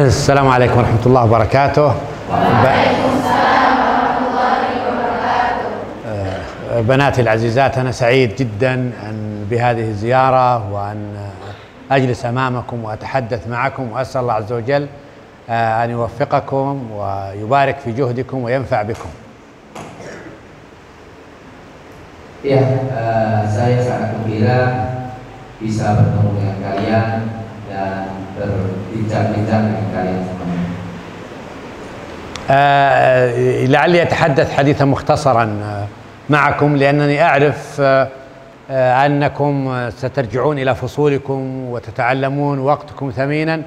السلام عليكم ورحمة الله وبركاته. وعليكم السلام ورحمة الله وبركاته بناتي العزيزات أنا سعيد جدا أن بهذه الزيارة وأن أجلس أمامكم وأتحدث معكم وأسأل الله عز وجل آه، أن يوفقكم ويبارك في جهدكم وينفع بكم. Ya, eh, saya sangat gembira bisa bertemu dengan kalian dan berbincang-bincang dengan kalian. آه، لعلي أتحدث حديثا مختصرا آه، معكم لأنني أعرف آه، آه، أنكم آه، سترجعون إلى فصولكم وتتعلمون وقتكم ثمينا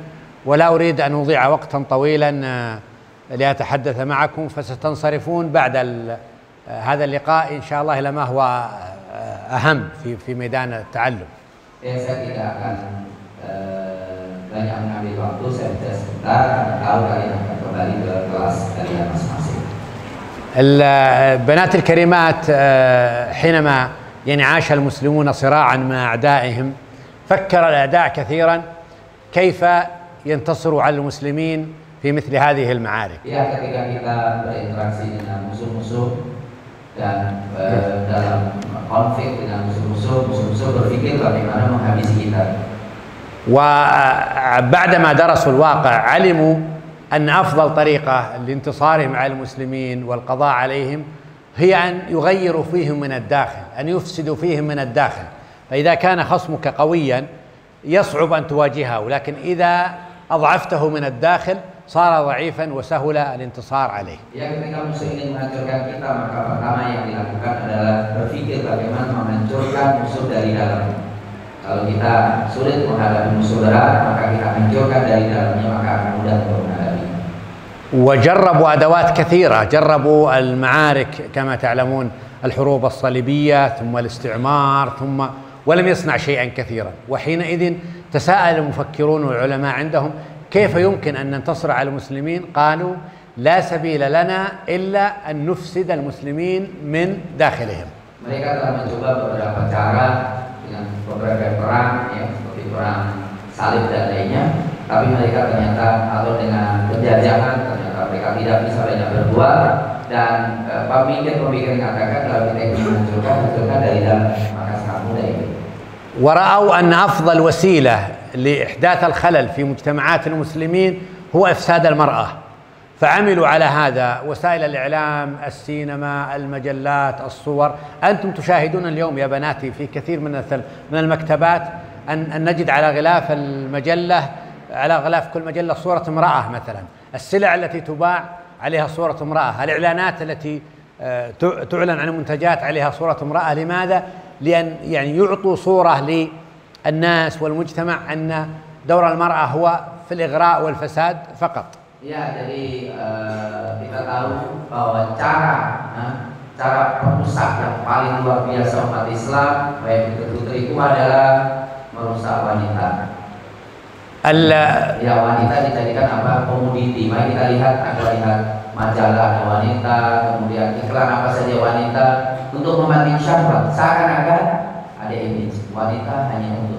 ولا أريد أن أضيع وقتا طويلا آه، لأتحدث معكم فستنصرفون بعد آه، هذا اللقاء إن شاء الله إلى ما هو آه، أهم في في ميدان التعلم Tidak eh, banyak mengambil waktu, saya bisa sebentar, karena tahu kalian akan kembali ke kelas kalian masing-masing. البنات الكريمات آه، حينما يعني عاش المسلمون صراعا مع اعدائهم فكر الاعداء كثيرا كيف ينتصروا على المسلمين في مثل هذه المعارك Ya, ketika kita berinteraksi dengan musuh-musuh dan eh, dalam konflik dengan musuh-musuh, musuh-musuh berpikir bagaimana menghabisi kita. وبعدما درسوا الواقع علموا أن أفضل طريقة لانتصارهم على المسلمين والقضاء عليهم هي أن يغيروا فيهم من الداخل، أن يفسدوا فيهم من الداخل، فإذا كان خصمك قويا يصعب أن تواجهه، لكن إذا أضعفته من الداخل صار ضعيفا وسهل الانتصار عليه. Ketika musuh menghancurkan kita maka pertama yang dilakukan adalah berpikir bagaimana menghancurkan musuh dari dalam. Kalau kita sulit menghadapi musuh berat maka kita hancurkan dari dalamnya maka akan mudah untuk menghadapi. وجربوا أدوات كثيرة، جربوا المعارك كما تعلمون الحروب الصليبية ثم الاستعمار ثم ولم يصنع شيئا كثيرا، وحينئذ تساءل المفكرون والعلماء عندهم كيف يمكن أن ننتصر على المسلمين؟ قالوا لا سبيل لنا إلا أن نفسد المسلمين من داخلهم. Mereka telah mencoba beberapa cara dengan beberapa perang ya seperti perang salib dan lainnya tapi mereka ternyata atau dengan penjajahan ternyata mereka tidak bisa banyak berbuat dan eh, pemikir-pemikir mengatakan kalau kita ingin menghancurkan hancurkan dari dalam maka sangat mudah itu. وراوا ان افضل وسيله لاحداث الخلل في مجتمعات المسلمين هو افساد المراه فعملوا على هذا وسائل الإعلام السينما المجلات الصور. أنتم تشاهدون اليوم يا بناتي في كثير من من المكتبات أن أن نجد على غلاف المجلة على غلاف كل مجلة صورة امرأة مثلا. السلع التي تباع عليها صورة امرأة. الإعلانات التي آه، تع- تعلن عن منتجات عليها صورة امرأة. لماذا؟ لأن يعني يعطوا صورة للناس والمجتمع أن دور المرأة هو في الإغراء والفساد فقط. Ya, jadi eh, kita tahu bahwa cara eh, cara perusak yang paling luar biasa umat Islam baik itu putri itu adalah merusak wanita. ال- Ya wanita dijadikan apa komoditi. Mari kita lihat ada lihat majalah wanita, kemudian iklan apa saja wanita untuk memancing syahwat. Seakan-akan ada image wanita hanya untuk.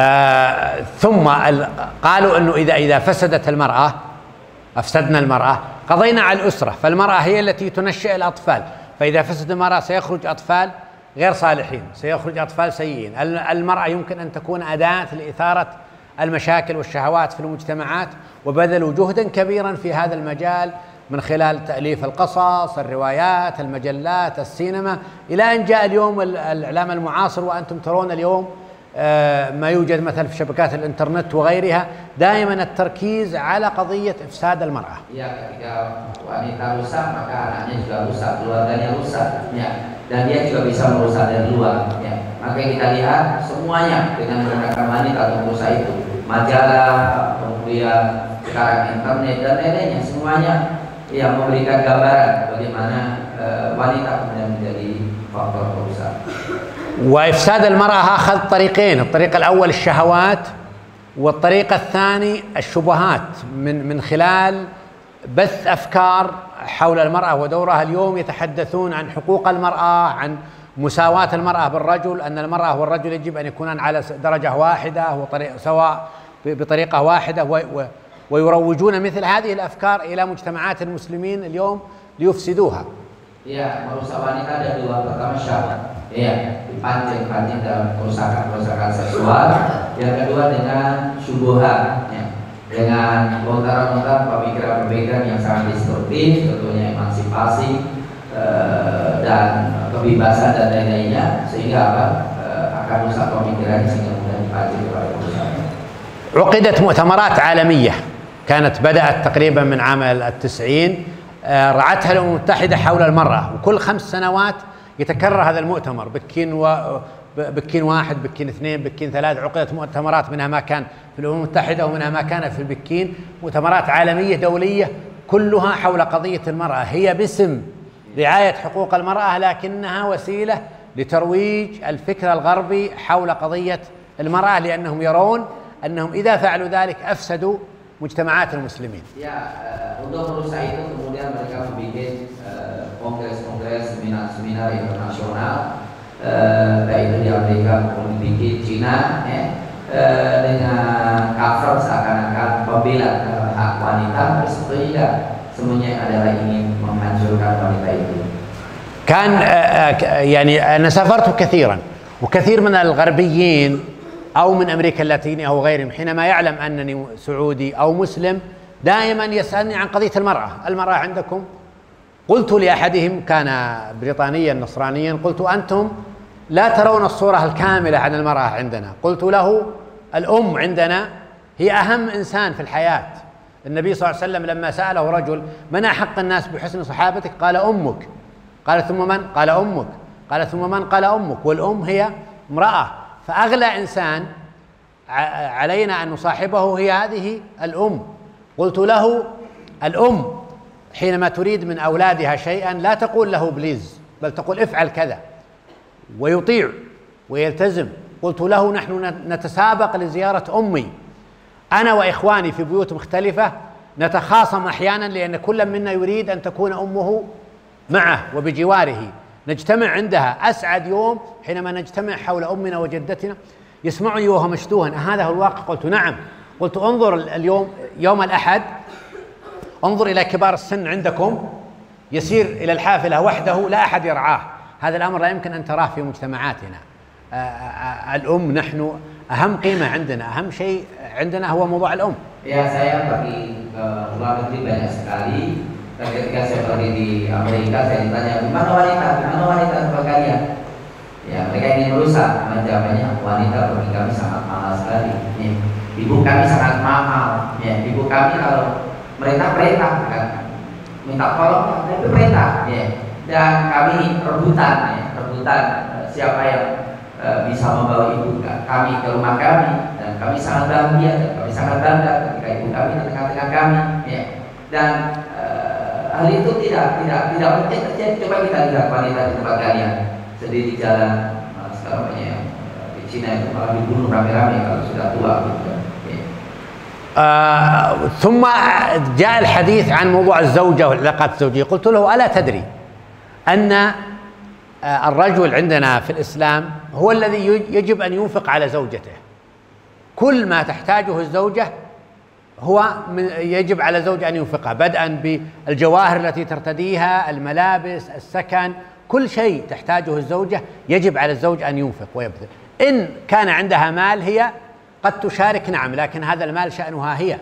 آه، ثم ال- قالوا أنه إذا إذا فسدت المرأة أفسدنا المرأة قضينا على الأسرة فالمرأة هي التي تنشئ الأطفال فإذا فسد المرأة سيخرج أطفال غير صالحين سيخرج أطفال سيئين. ال- المرأة يمكن أن تكون أداة لإثارة المشاكل والشهوات في المجتمعات وبذلوا جهدا كبيرا في هذا المجال من خلال تأليف القصص الروايات المجلات السينما إلى أن جاء اليوم ال- الإعلام المعاصر وأنتم ترون اليوم ما يوجد مثلا في شبكات الانترنت وغيرها دائما التركيز على قضيه افساد المراه. Ya, ketika wanita rusak maka anaknya juga rusak, keluarganya rusak, ya. Dan dia juga bisa merusak dari luar, ya. Maka kita lihat semuanya dengan menggunakan wanita untuk merusak itu, majalah, kemudian sekarang internet dan lain-lainnya semuanya yang memberikan gambaran bagaimana eh, wanita kemudian menjadi faktor perusak. وإفساد المرأة اخذ طريقين، الطريق الأول الشهوات والطريق الثاني الشبهات. من من خلال بث أفكار حول المرأة ودورها اليوم يتحدثون عن حقوق المرأة، عن مساواة المرأة بالرجل أن المرأة والرجل يجب أن يكونان على درجة واحدة وطريق سواء بطريقة واحدة. ويروجون مثل هذه الأفكار إلى مجتمعات المسلمين اليوم ليفسدوها. Ya, merusak wanita ada dua. Pertama syarat, ya, dipancing-pancing dalam kerusakan-kerusakan seksual. Yang kedua dengan subuhan, ya, dengan lontaran-lontaran pemikiran-pemikiran yang sangat destruktif, tentunya emansipasi eh, dan kebebasan dan lain-lainnya, sehingga apa eh, akan rusak pemikiran sehingga mudah dipancing kepada kerusakan. عقدت مؤتمرات عالمية كانت بدأت تقريبا من عام التسعين آه، رعتها الأمم المتحدة حول المرأة. وكل خمس سنوات يتكرر هذا المؤتمر. بكين و بكين واحد بكين اثنين بكين ثلاث عقدت مؤتمرات منها ما كان في الأمم المتحدة ومنها ما كان في البكين مؤتمرات عالمية دولية كلها حول قضية المرأة. هي باسم رعاية حقوق المرأة لكنها وسيلة لترويج الفكر الغربي حول قضية المرأة لأنهم يرون أنهم إذا فعلوا ذلك أفسدوا مجتمعات المسلمين. Ya, untuk merusak itu kemudian mereka membuat kongres-kongres, seminar-seminar internasional, baik itu di Amerika maupun di Cina, ya, dengan cover seakan-akan pembela hak wanita, sehingga semuanya adalah ingin menghancurkan wanita itu. كان يعني انا سافرت كثيرا وكثير من الغربيين أو من أمريكا اللاتينية أو غيرهم حينما يعلم أنني سعودي أو مسلم دائما يسألني عن قضية المرأة، المرأة عندكم قلت لأحدهم كان بريطانيا نصرانيا قلت أنتم لا ترون الصورة الكاملة عن المرأة عندنا، قلت له الأم عندنا هي أهم إنسان في الحياة. النبي صلى الله عليه وسلم لما سأله رجل من أحق الناس بحسن صحابتك؟ قال أمك. قال ثم من؟ قال أمك. قال ثم من؟ قال أمك، والأم هي امرأة فأغلى إنسان علينا أن نصاحبه هي هذه الأم. قلت له الأم حينما تريد من أولادها شيئا لا تقول له بليز بل تقول افعل كذا. ويطيع ويلتزم. قلت له نحن نتسابق لزيارة أمي. أنا وإخواني في بيوت مختلفة نتخاصم أحيانا لأن كل منا يريد أن تكون أمه معه وبجواره. نجتمع عندها. أسعد يوم حينما نجتمع حول أمنا وجدتنا. يسمعني وهو مشتوها. هذا هو الواقع؟ قلت نعم. قلت انظر اليوم يوم الأحد. انظر إلى كبار السن عندكم. يسير إلى الحافلة وحده لا أحد يرعاه. هذا الأمر لا يمكن أن تراه في مجتمعاتنا. الأم نحن أهم قيمة عندنا. أهم شيء عندنا هو موضوع الأم. Luar negeri banyak sekali. Dan ketika saya pergi di Amerika saya ditanya gimana wanita, gimana wanita tempat kalian? Ya mereka ingin merusak jawabannya wanita bagi kami sangat mahal sekali. Ya, ibu kami sangat mahal. Ya, ibu kami kalau mereka perintah kan minta tolong itu perintah. Ya. Dan kami rebutan, ya, rebutan eh, siapa yang uh, bisa membawa ibu kami ke rumah kami dan kami sangat bahagia kami sangat bangga ketika ibu kami di tengah-tengah kami. Ya. Dan hal itu tidak tidak tidak mungkin terjadi. Coba kita lihat wanita di tempat kalian sedih di jalan nah, sekarang banyak di Cina itu malah dibunuh rame-rame kalau sudah tua gitu. آه ثم جاء الحديث عن موضوع الزوجة والعلاقات الزوجية قلت له ألا تدري أن آه الرجل عندنا في الإسلام هو الذي يجب أن ينفق على زوجته كل ما تحتاجه الزوجة هو من يجب على الزوج أن ينفقها بدءا بالجواهر التي ترتديها، الملابس، السكن، كل شيء تحتاجه الزوجة يجب على الزوج أن ينفق ويبذل. إن كان عندها مال هي قد تشارك نعم، لكن هذا المال شأنها هي.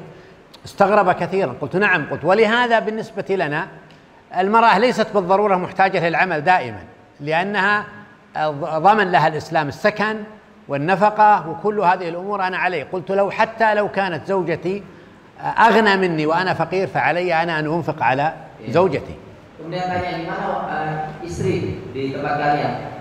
استغرب كثيرا، قلت نعم، قلت ولهذا بالنسبة لنا المرأة ليست بالضرورة محتاجة للعمل دائما، لأنها ضمن لها الإسلام السكن والنفقة وكل هذه الأمور أنا عليه، قلت لو حتى لو كانت زوجتي أغنى مني وأنا فقير فعلي أنا أن أنفق على زوجتي Kemudian tanya di mana uh, istri di tempat kalian?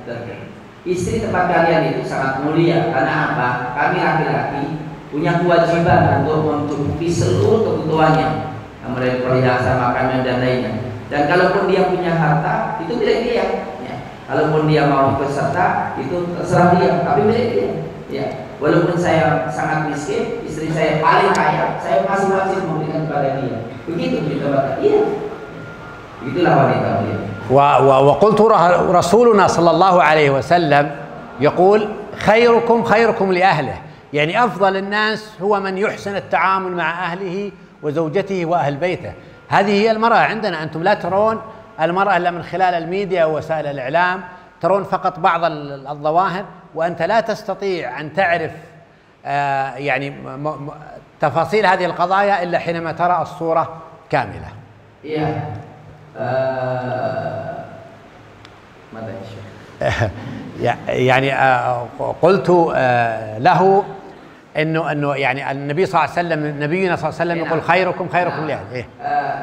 Istri tempat kalian itu sangat mulia karena apa? Kami laki-laki punya kewajiban untuk mencukupi seluruh kebutuhannya, mulai perhiasan, makanan dan lainnya. Dan kalaupun dia punya harta, itu milik dia. Ya. Kalaupun dia mau peserta, itu terserah dia, tapi milik dia. Ya. Walaupun saya sangat miskin, istri saya paling kaya, saya masih wajib memberikan kepada dia. Begitu kita kata, iya. Itulah wanita mulia. وقلت رسولنا صلى الله عليه وسلم يقول خيركم خيركم لأهله يعني افضل الناس هو من يحسن التعامل مع اهله وزوجته واهل بيته هذه هي المراه عندنا أنتم لا ترون المراه الا من خلال الميديا ووسائل الاعلام ترون فقط بعض الظواهر وأنت لا تستطيع أن تعرف آه، يعني تفاصيل هذه القضايا إلا حينما ترى الصورة كاملة. آه ماذا يعني آه، قلت له إنه إنه يعني النبي صلى الله عليه وسلم نبينا صلى الله عليه وسلم يقول خيركم خيركم لأهله. إيه.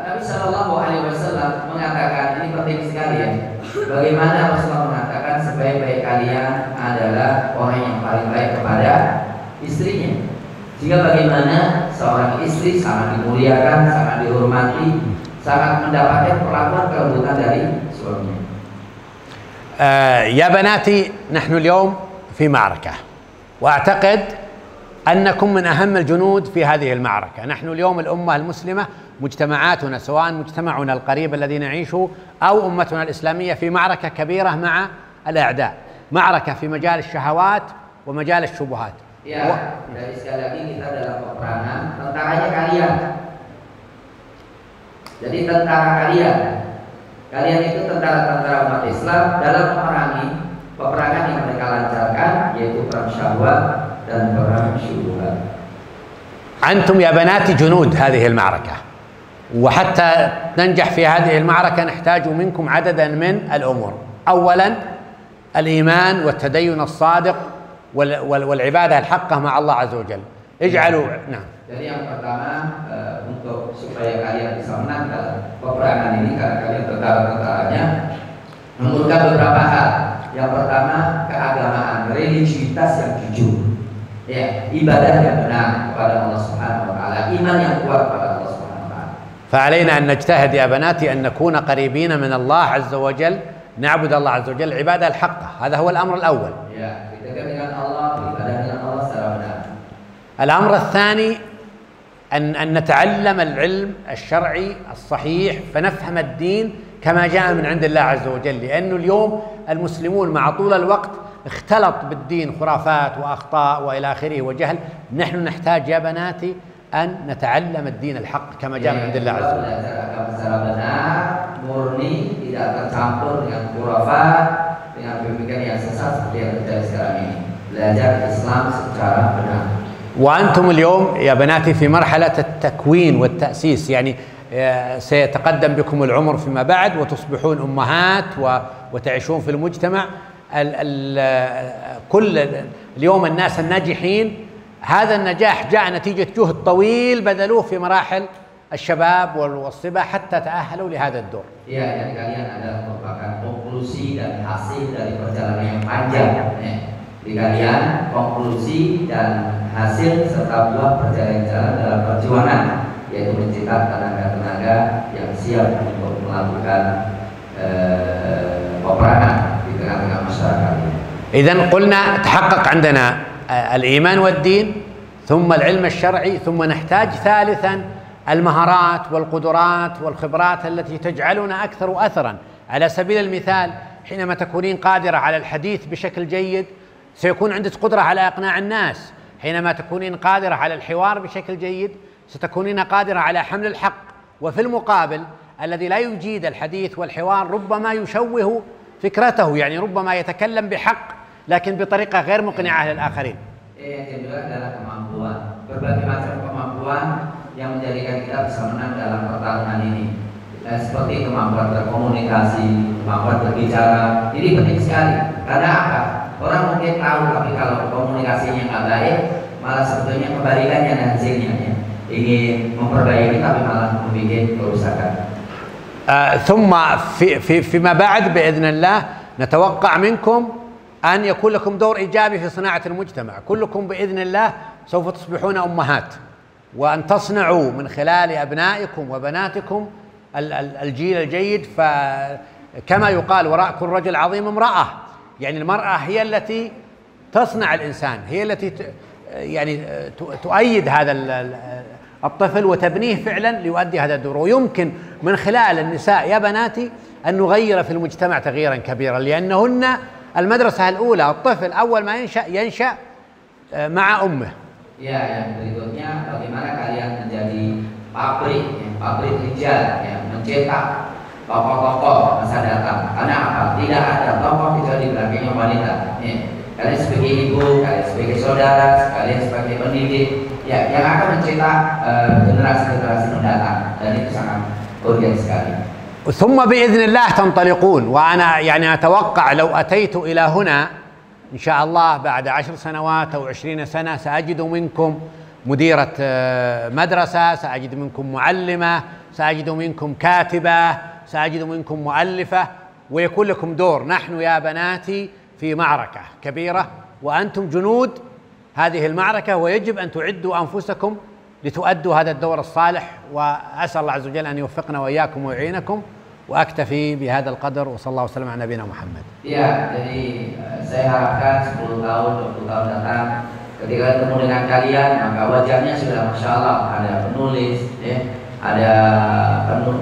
Nabi Shallallahu Alaihi Wasallam mengatakan ini penting sekali ya. Bagaimana Rasulullah mengatakan sebaik-baik kalian adalah orang yang paling baik kepada istrinya. Jika bagaimana seorang istri sangat dimuliakan, sangat dihormati, sangat mendapatkan perlakuan kelembutan dari suaminya. آه يا بناتي نحن اليوم في معركة وأعتقد أنكم من أهم الجنود في هذه المعركة نحن اليوم الأمة المسلمة مجتمعاتنا سواء مجتمعنا القريب الذي نعيشه أو أمتنا الإسلامية في معركة كبيرة مع الأعداء معركة في مجال الشهوات ومجال الشبهات Ya, و... dari sekali lagi kita dalam peperangan tentaranya kalian. Jadi tentara kalian Kalian itu tentara-tentara umat Islam dalam memerangi peperangan yang mereka lancarkan yaitu perang syahwat dan perang syubhat. أنتم يا بناتي جنود هذه المعركة وحتى ننجح في هذه المعركة نحتاج منكم عددا من الأمور أولا الإيمان والتدين الصادق والعبادة الحقة مع الله عز وجل اجعلوا نعم Jadi yang pertama uh, untuk supaya kalian bisa menang dalam peperangan ini karena kalian tentara-tentaranya menurunkan beberapa hal. Yang pertama keagamaan, religiusitas yang jujur. Ya, ibadah yang benar kepada Allah Subhanahu wa taala, iman yang kuat kepada Allah Subhanahu wa taala. فعلينا أن نجتهد يا بناتي أن نكون قريبين من الله عز وجل نعبد الله عز وجل العبادة الحقة هذا هو الأمر الأول. الأمر الثاني أن أن نتعلم العلم الشرعي الصحيح فنفهم الدين كما جاء من عند الله عز وجل. لأنه اليوم المسلمون مع طول الوقت اختلط بالدين خرافات وأخطاء وإلى آخره وجهل. نحن نحتاج يا بناتي أن نتعلم الدين الحق كما جاء من عند الله عز وجل. Murni tidak tercampur dengan dengan pemikiran yang sesat seperti yang terjadi sekarang ini. Belajar Islam secara benar. وأنتم اليوم يا بناتي في مرحلة التكوين والتأسيس. يعني آه، سيتقدم بكم العمر فيما بعد وتصبحون أمهات وتعيشون في المجتمع. ال ال كل اليوم الناس الناجحين هذا النجاح جاء نتيجه جهد طويل بذلوه في مراحل الشباب والصبا حتى تأهلوا لهذا الدور. Ya, jadi kalian adalah merupakan konklusi dan hasil dari perjalanan yang panjang. Di kalian konklusi dan hasil serta buah perjalanan jalan dalam perjuangan yaitu mencetak tenaga-tenaga yang siap untuk melakukan eh, peperangan di tengah-tengah masyarakat. إذا قلنا تحقق عندنا الإيمان والدين ثم العلم الشرعي ثم نحتاج ثالثا المهارات والقدرات والخبرات التي تجعلنا أكثر أثرا. على سبيل المثال حينما تكونين قادرة على الحديث بشكل جيد سيكون عندك قدرة على إقناع الناس. حينما تكونين قادرة على الحوار بشكل جيد ستكونين قادرة على حمل الحق. وفي المقابل الذي لا يجيد الحديث والحوار ربما يشوه فكرته يعني ربما يتكلم بحق لكن بطريقة غير مقنعة للآخرين yang kedua adalah kemampuan berbagai macam kemampuan yang menjadikan kita bisa menang dalam pertarungan ini dan seperti kemampuan berkomunikasi, kemampuan berbicara ini penting sekali karena apa? Orang mungkin tahu tapi kalau komunikasinya nggak baik, malah sebetulnya kebalikannya hasilnya ya. Ingin memperbaiki tapi malah membuat kerusakan. آه ثم في في فيما بعد باذن الله نتوقع منكم أن يكون لكم دور إيجابي في صناعة المجتمع، كلكم بإذن الله سوف تصبحون أمهات. وأن تصنعوا من خلال أبنائكم وبناتكم الجيل الجيد. فكما يقال وراء كل رجل عظيم امرأة. يعني المرأة هي التي تصنع الإنسان. هي التي يعني تؤيد هذا الطفل وتبنيه فعلا ليؤدي هذا الدور. ويمكن من خلال النساء يا بناتي أن نغير في المجتمع تغييرا كبيرا. لأنهن المدرسة الأولى الطفل أول ما ينشأ ينشأ مع أمه Ya, yang berikutnya bagaimana kalian menjadi pabrik, ya, pabrik rijal, ya, mencetak tokoh-tokoh masa datang. Karena apa? Tidak ada tokoh kecuali belakangnya wanita. Ya. Kalian sebagai ibu, kalian sebagai saudara, kalian sebagai pendidik, ya, yang akan mencetak generasi-generasi uh, mendatang. Dan itu sangat urgent sekali. ثم بإذن الله تنطلقون. وأنا يعني أتوقع لو أتيت إلى هنا إن شاء الله بعد عشر سنوات أو عشرين سنة سأجد منكم مديرة آه، مدرسة سأجد منكم معلمة سأجد منكم كاتبة سأجد منكم مؤلفة ويكون لكم دور. نحن يا بناتي في معركة كبيرة وأنتم جنود هذه المعركة ويجب أن تعدوا أنفسكم لتؤدوا هذا الدور الصالح وأسأل الله عز وجل أن يوفقنا وإياكم ويعينكم وأكتفي بهذا القدر وصلى الله وسلم على نبينا محمد. Ya, jadi eh, saya harapkan 10 tahun, 20 tahun datang ketika ketemu dengan kalian maka wajahnya sudah masya Allah ada penulis, ya, ada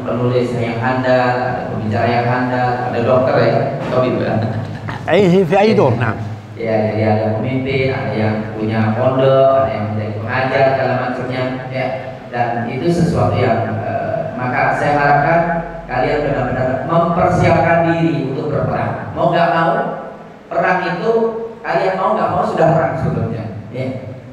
penulis yang handal, ada pembicara yang handal, ada dokter ya, ya. أي في أي دور نعم. Ya, jadi ada pemimpin, ada yang punya pondok, ada yang menjadi pengajar, segala macamnya, ya. Dan itu sesuatu yang uh, maka saya harapkan kalian benar-benar mempersiapkan diri untuk berperang. Mau nggak mau, perang itu kalian mau nggak mau sudah perang sebelumnya. Ya.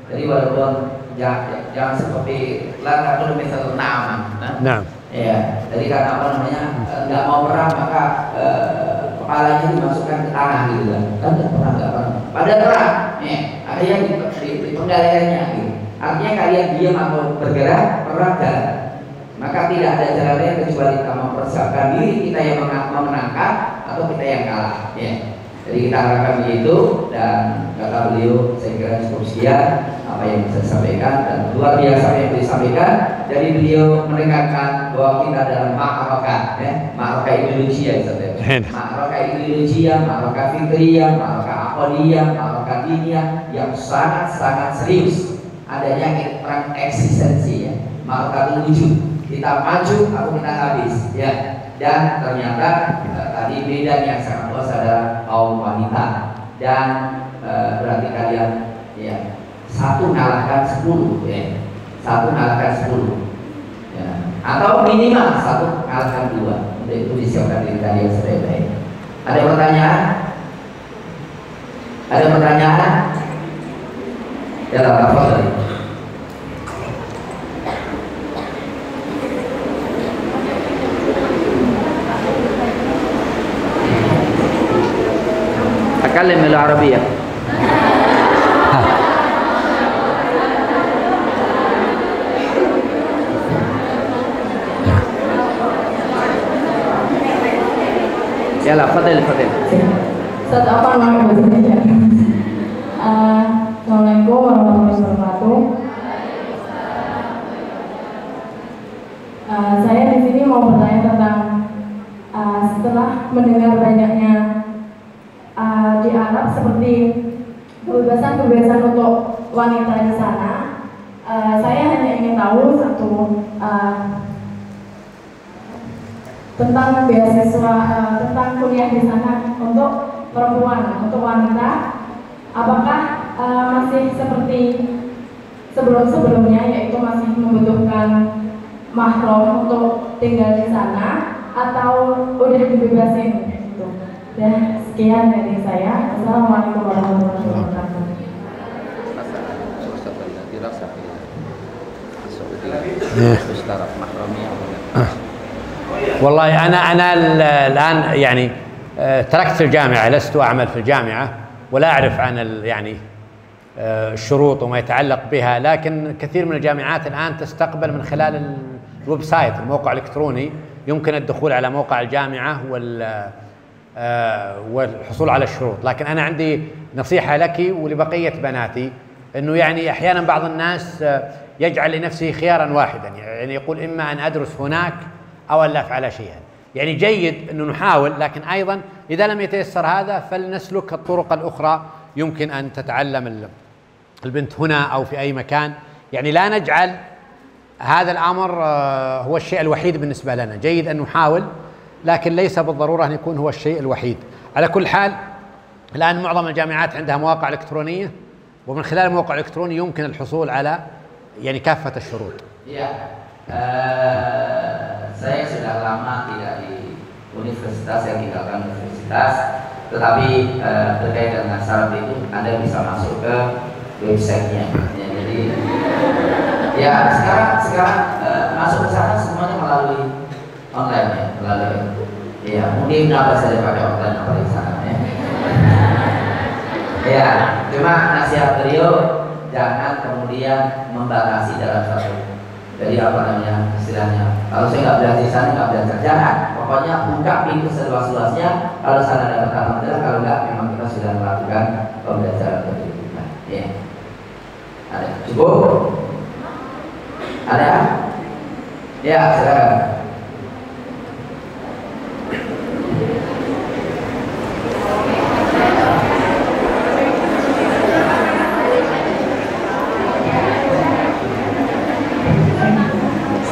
Jadi walaupun jangan, jangan seperti lata dulu misal nama. Nah. nah. Ya. Jadi karena apa namanya eh, nggak mau perang maka eh, kepalanya dimasukkan ke tanah gitu kan. Kan nggak pernah nggak pernah. Pada perang, ya. Ada yang di, penggaliannya. Gitu. Artinya kalian diam atau bergerak jalan. Maka tidak ada jalan lain kecuali kita mempersiapkan diri kita yang memenangkan atau kita yang kalah. Ya. Jadi kita harapkan begitu dan kata beliau saya kira cukup sekian apa yang bisa disampaikan dan luar biasa yang disampaikan. Jadi beliau menekankan bahwa kita dalam ma'arokah, ya, ma'arokah ideologi ya, ma'arokah ideologi, ma'arokah fitriyah, ma'arokah akodiyah, ma'arokah diniyah yang sangat-sangat serius. Adanya perang eksistensi ya, ma'arokah wujud kita maju atau kita habis ya. Dan ternyata uh, tadi beda yang sangat luas adalah kaum wanita. Dan uh, berarti kalian ya satu mengalahkan sepuluh ya. Satu mengalahkan sepuluh ya. atau minimal satu mengalahkan dua. Untuk itu disiapkan diri kalian sebaik-baik. Ada pertanyaan ada pertanyaan ya apa tadi تكلم العربية يلا فضل فضل Ustaz apa nama bahasa Indonesia? Uh, Assalamualaikum warahmatullahi wabarakatuh. Uh, saya di sini mau bertanya tentang uh, setelah mendengar banyaknya di Arab seperti kebebasan-kebebasan untuk wanita di sana. Uh, saya hanya ingin tahu satu uh, tentang beasiswa uh, tentang kuliah di sana perempuan, untuk wanita. Apakah uh, masih seperti sebelum-sebelumnya, yaitu masih membutuhkan mahram untuk tinggal di sana, atau udah dibebasin? Gitu. Dan Sekian dari saya. Assalamualaikum warahmatullahi wabarakatuh. والله انا انا الان يعني تركت الجامعة لست أعمل في الجامعة ولا أعرف عن يعني الشروط وما يتعلق بها لكن كثير من الجامعات الآن تستقبل من خلال ال website الموقع الإلكتروني. يمكن الدخول على موقع الجامعة وال آه، والحصول على الشروط. لكن أنا عندي نصيحة لك ولبقية بناتي إنه يعني أحيانا بعض الناس آه، يجعل لنفسه خيارا واحدا. يعني يقول إما أن أدرس هناك أو ان لا افعل شيئا. يعني جيد أنه نحاول لكن أيضا إذا لم يتيسر هذا فلنسلك الطرق الأخرى يمكن أن تتعلم البنت هنا أو في أي مكان. يعني لا نجعل هذا الأمر آه، هو الشيء الوحيد بالنسبة لنا. جيد أن نحاول لكن ليس بالضرورة أن يكون هو الشيء الوحيد. على كل حال الآن معظم الجامعات عندها مواقع إلكترونية ومن خلال الموقع الإلكتروني يمكن الحصول على يعني كافة الشروط. Iya, eh, saya sudah lama tidak di universitas, saya tinggalkan universitas, tetapi eh, terkait dengan syarat itu Anda bisa masuk ke websitenya. Ya, jadi, ya sekarang sekarang eh, masuk ke sana semuanya melalui online ya, melalui ya mungkin apa saja pakai online apa di sana ya. ya, cuma nasihat beliau jangan kemudian membatasi dalam satu jadi apa namanya istilahnya? Kalau saya nggak belajar di sana nggak belajar jangan pokoknya buka pintu seluas-luasnya. Kalau sana dapat alhamdulillah kalau nggak memang kita sudah melakukan pembelajaran pendidikan ya. Ada. Cukup? Ada? Ya silakan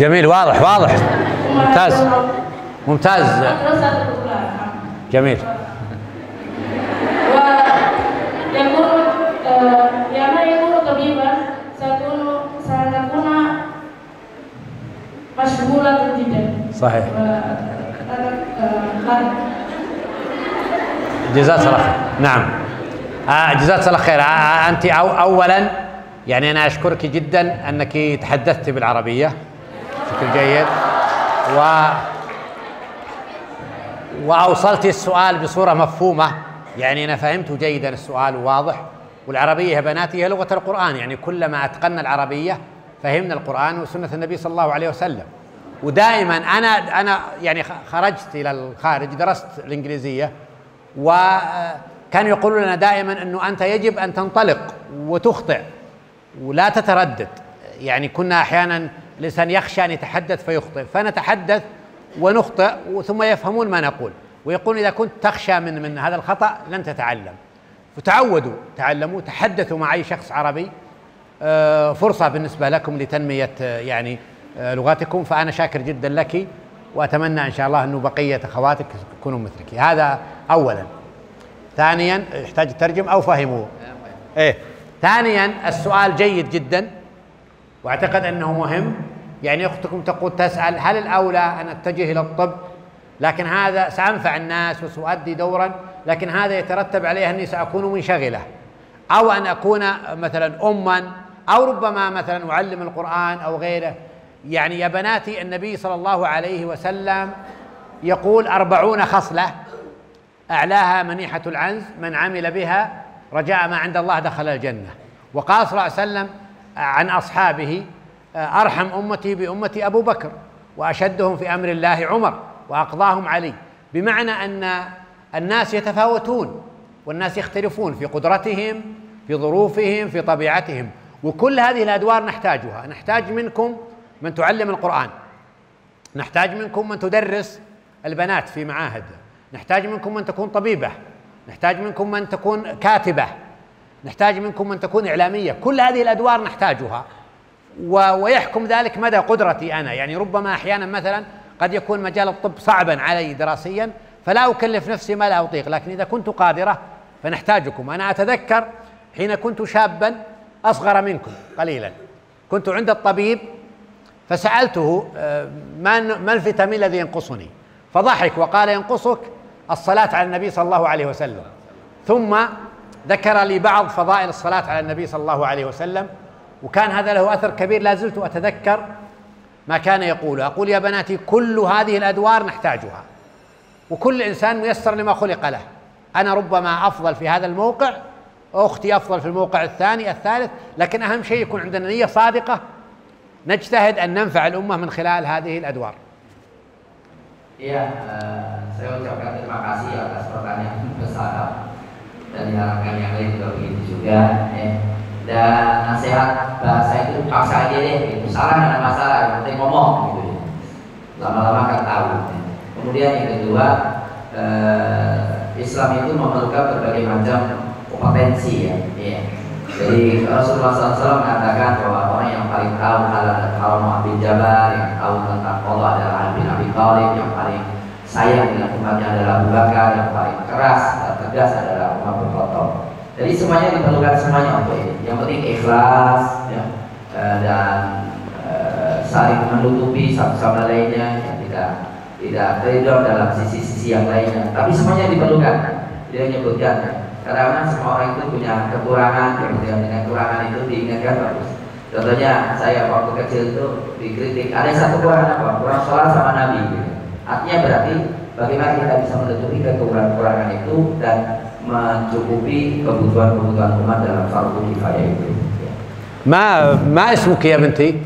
جميل واضح واضح. ممتاز. ممتاز. جميل. ويكون يعني يكون طبيبا سيكون سنكون مشغولة جدا صحيح. جزاك الله خير. نعم. آه جزاك الله خير. آه أنت أو اولا يعني أنا أشكرك جدا أنك تحدثت بالعربية. بشكل جيد و وأوصلت السؤال بصورة مفهومة. يعني أنا فهمت جيدا السؤال واضح. والعربية يا بناتي هي لغة القرآن. يعني كلما اتقنا العربية فهمنا القرآن وسنة النبي صلى الله عليه وسلم. ودائما أنا أنا يعني خرجت إلى الخارج درست الإنجليزية. وكانوا يقولون لنا دائما إنه أنت يجب أن تنطلق وتخطئ ولا تتردد. يعني كنا أحيانا الإنسان يخشى أن يتحدث فيخطئ فنتحدث ونخطئ ثم يفهمون ما نقول. ويقول إذا كنت تخشى من من هذا الخطأ لن تتعلم. فتعودوا تعلموا تحدثوا مع أي شخص عربي. آه، فرصة بالنسبة لكم لتنمية آه، يعني آه، لغتكم. فأنا شاكر جدا لك وأتمنى إن شاء الله أنه بقية أخواتك يكونوا مثلك. هذا اولا. ثانيا يحتاج ترجم أو فهموه. إيه. ثانيا السؤال جيد جدا. وأعتقد أنه مهم. يعني أختكم تقول تسأل هل الأولى أن أتجه إلى الطب؟ لكن هذا سأنفع الناس وسؤدي دورا لكن هذا يترتب عليه أني سأكون منشغلة. أو أن أكون مثلا اما أو ربما مثلا أعلم القرآن أو غيره. يعني يا بناتي النبي صلى الله عليه وسلم يقول أربعون خصلة أعلاها منيحة العنز من عمل بها رجاء ما عند الله دخل الجنة. وقال صلى الله عليه وسلم عن أصحابه أرحم أمتي بأمتي أبو بكر وأشدهم في أمر الله عمر وأقضاهم علي. بمعنى أن الناس يتفاوتون والناس يختلفون في قدرتهم في ظروفهم في طبيعتهم. وكل هذه الأدوار نحتاجها. نحتاج منكم من تعلم القرآن. نحتاج منكم من تدرس البنات في معاهد. نحتاج منكم من تكون طبيبة. نحتاج منكم من تكون كاتبة. نحتاج منكم من تكون إعلامية. كل هذه الأدوار نحتاجها. ويحكم ذلك مدى قدرتي أنا. يعني ربما أحيانا مثلا قد يكون مجال الطب صعبا علي دراسيا فلا أكلف نفسي ما لا أطيق. لكن إذا كنت قادرة فنحتاجكم. أنا أتذكر حين كنت شابا أصغر منكم قليلا. كنت عند الطبيب فسألته آه، ما ما الفيتامين الذي ينقصني؟ فضحك وقال ينقصك الصلاة على النبي صلى الله عليه وسلم. ثم ذكر لي بعض فضائل الصلاة على النبي صلى الله عليه وسلم. وكان هذا له أثر كبير لا زلت أتذكر ما كان يقول أقول يا بناتي كل هذه الأدوار نحتاجها وكل إنسان ميسر لما خلق له أنا ربما أفضل في هذا الموقع أختي أفضل في الموقع الثاني الثالث لكن أهم شيء يكون عندنا نية صادقة نجتهد أن ننفع الأمة من خلال هذه الأدوار Iya, uh, saya ucapkan terima kasih atas pertanyaan besar dan diharapkan yang lain juga begitu juga. Ya. Dan nasihat bahasa itu paksa aja deh, gitu. salah ada masalah, yang penting ngomong gitu. Ya. Lama-lama kan tahu. Ya. Kemudian yang kedua, uh, Islam itu memerlukan berbagai macam kompetensi ya. ya. Jadi Rasulullah SAW mengatakan bahwa orang yang paling tahu adalah kalau bin Jabal, yang tahu tentang Allah adalah Ali bin Abi Thalib, yang paling sayang dengan umatnya adalah Abu Bakar, yang paling keras dan tegas adalah. Jadi semuanya diperlukan semuanya untuk ini. Yang penting ikhlas ya, eh, dan e, saling menutupi satu sama lainnya, yang tidak tidak terhidap dalam sisi-sisi yang lainnya. Tapi semuanya diperlukan. Dia menyebutkan karena semua orang itu punya kekurangan, kemudian dengan kekurangan itu diingatkan bagus. Contohnya saya waktu kecil itu dikritik ada satu kekurangan apa? Kurang sholat sama Nabi. Gitu. Artinya berarti bagaimana kita bisa menutupi kekurangan-kekurangan itu dan mencukupi kebutuhan-kebutuhan umat dalam fardu kifayah itu. ما ما اسمك يا بنتي؟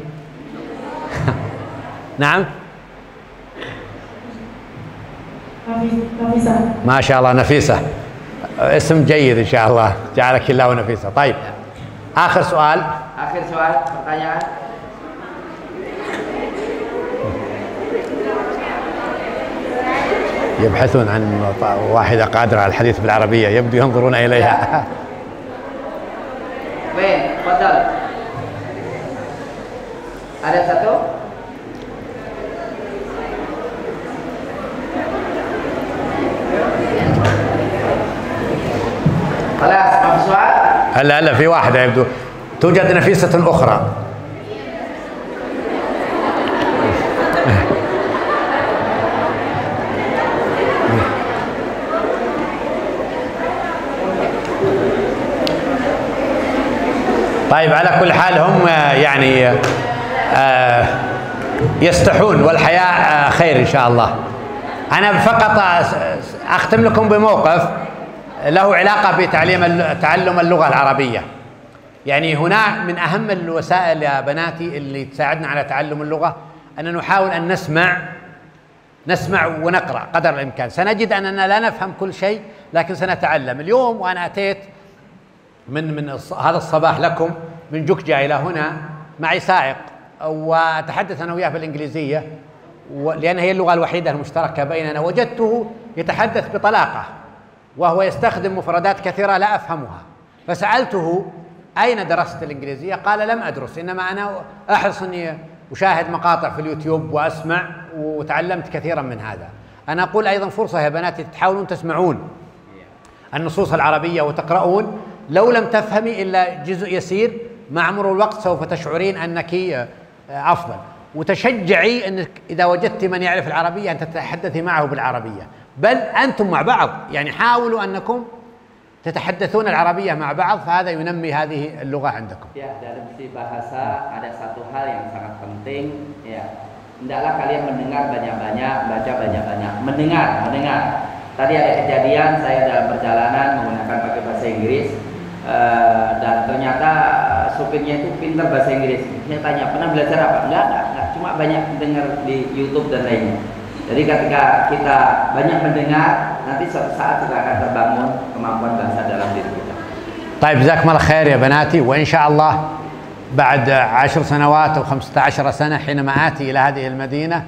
نعم نفيسة ما شاء الله نفيسة اسم جيد ان شاء الله جعلك الله ونفيسه طيب اخر سؤال اخر سؤال pertanyaan. يبحثون عن واحدة قادرة على الحديث بالعربية يبدو ينظرون إليها. وين؟ تفضل. ada satu خلاص ما في سؤال؟ هلا هلا في واحدة يبدو. توجد نفيسة أخرى. طيب على كل حال هم يعني آه، يستحون والحياة خير إن شاء الله. أنا فقط أختم لكم بموقف له علاقة بتعليم تعلم اللغة العربية. يعني هنا من أهم الوسائل يا بناتي اللي تساعدنا على تعلم اللغة أن نحاول أن نسمع نسمع ونقرأ قدر الإمكان. سنجد أننا لا نفهم كل شيء لكن سنتعلم. اليوم وأنا أتيت من من هذا الصباح لكم. من جكجة إلى هنا. معي سائق. وأتحدث أنا وياه بالإنجليزية. لأن هي اللغة الوحيدة المشتركة بيننا. وجدته يتحدث بطلاقة. وهو يستخدم مفردات كثيرة لا أفهمها. فسألته أين درست الإنجليزية؟ قال لم أدرس. إنما أنا أحرص أني أشاهد مقاطع في اليوتيوب وأسمع. وتعلمت كثيرا من هذا. أنا أقول أيضا فرصة يا بناتي تحاولون تسمعون النصوص العربية وتقرؤون. لو لم تفهمي إلا جزء يسير مع مرور الوقت سوف تشعرين أنك أفضل وتشجعي أنك إذا وجدت من يعرف العربية أن تتحدثي معه بالعربية بل أنتم مع بعض يعني حاولوا أنكم تتحدثون العربية مع بعض فهذا ينمي هذه اللغة عندكم. Ya, dalam si bahasa ada satu hal yang sangat penting ya. Hendaklah kalian mendengar banyak-banyak, baca banyak-banyak. Mendengar, mendengar. Tadi ada kejadian saya dalam perjalanan menggunakan pakai bahasa Inggris uh, dan ternyata supirnya itu pintar bahasa Inggris. Saya tanya, pernah belajar apa? Enggak, enggak, enggak. Cuma banyak dengar di YouTube dan lainnya. Jadi ketika kita banyak mendengar, nanti suatu saat juga akan terbangun kemampuan bahasa dalam diri kita. طيب جزاكم الله خير يا بناتي وإن شاء الله بعد عشر سنوات أو خمسة عشر سنة حينما آتي إلى هذه المدينة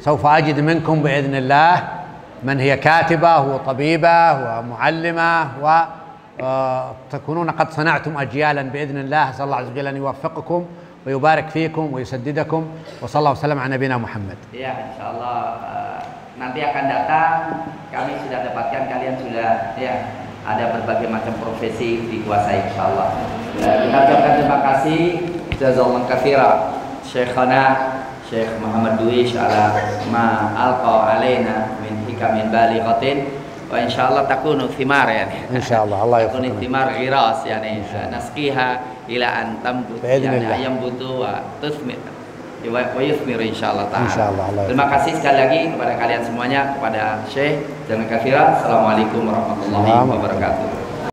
سوف أجد منكم بإذن الله من هي كاتبة وطبيبة ومعلمة وتكونون قد صنعتم أجيالا بإذن الله أسأل الله عز وجل أن يوفقكم ويبارك فيكم ويسددكم وصلى الله وسلم على نبينا محمد. Ya, insya Allah uh, nanti akan datang. Kami sudah dapatkan kalian sudah ya ada berbagai macam profesi dikuasai insya Allah. Uh, kita ucapkan terima kasih jazakallahu katsira Syekhana Syekh Muhammad Duish ala ma alqa alaina min hikamin balighatin وان شاء الله تكون ثمار يعني ان شاء الله الله تكون ثمار غراس يعني نسقيها الى ان تنبت بإذن يعني الله. ينبت وتثمر ويثمر insya Allah taala. Insya Allah, Allah Terima kasih sekali lagi kepada kalian semuanya, kepada Syekh dan Kafira. Assalamualaikum warahmatullahi Assalamualaikum. wabarakatuh.